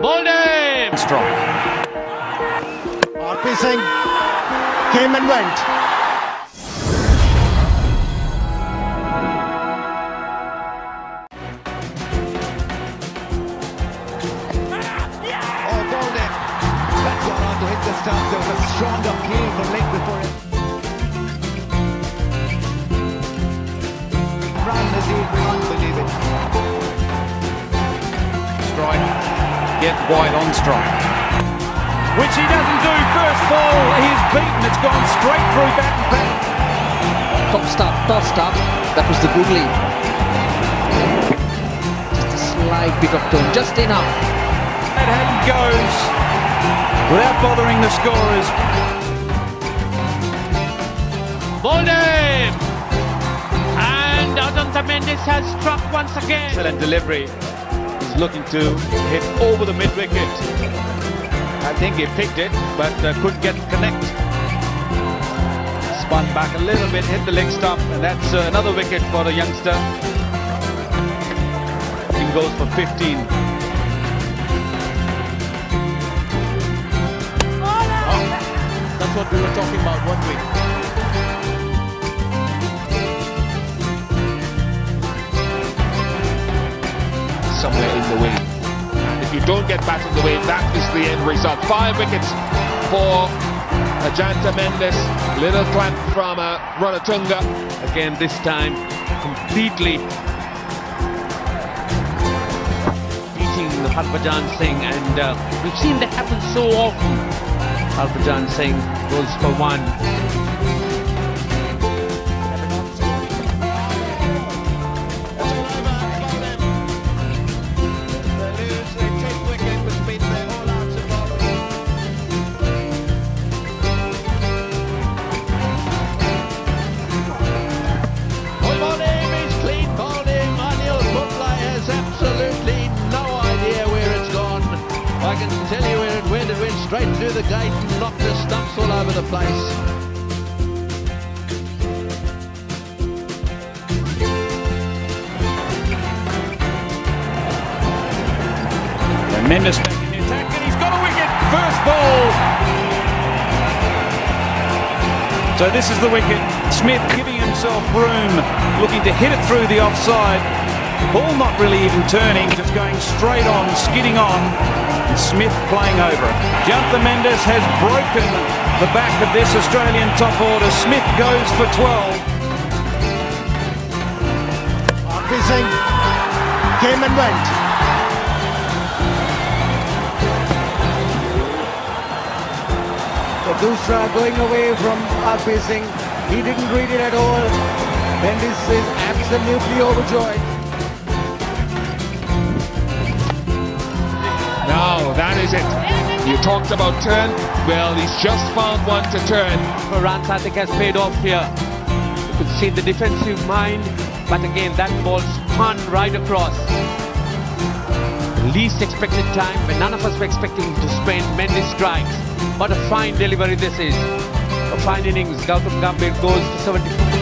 Bowled Strong. Strike. RP Singh came and went. Oh, bowled it. That got on to hit the stumps. There was a strong appeal from Link before it. Get wide on strike. Which he doesn't do. First ball, he's beaten. It's gone straight through back and back. Top stop, top stop. That was the googly. Just a slight bit of tone, just enough. That hand goes without bothering the scorers. Bowled him! And Ajantha Mendis has struck once again. Excellent delivery. Looking to hit over the mid wicket. I think he picked it, but uh, couldn't get connect. Spun back a little bit, hit the leg stump, and that's uh, another wicket for the youngster. He goes for 15. That's what we were talking about one week. The. If you don't get in the way, that is the end result. Five wickets for Ajantha Mendis. Little clamp from uh, Ranatunga. Again, this time completely beating Harbhajan Singh, and uh, we've seen that happen so often. Harbhajan Singh goes for one. Straight through the gate knocked the stumps all over the place. The attack, and he's got a wicket. First ball. So this is the wicket. Smith giving himself room, looking to hit it through the offside. Ball not really even turning, just going straight on, skidding on. And Smith playing over. Jantha Mendis has broken the back of this Australian top order. Smith goes for 12. RP Singh came and went. The Doosra going away from RP Singh. He didn't read it at all. Mendis is absolutely overjoyed. Now, that is it. You talked about turn. Well, he's just found one to turn. For runs, I think has paid off here. You could see the defensive mind, but again, that ball spun right across. Least expected time when none of us were expecting to spend many strikes. What a fine delivery this is. A fine innings. Gautam Gambhir goes to 74.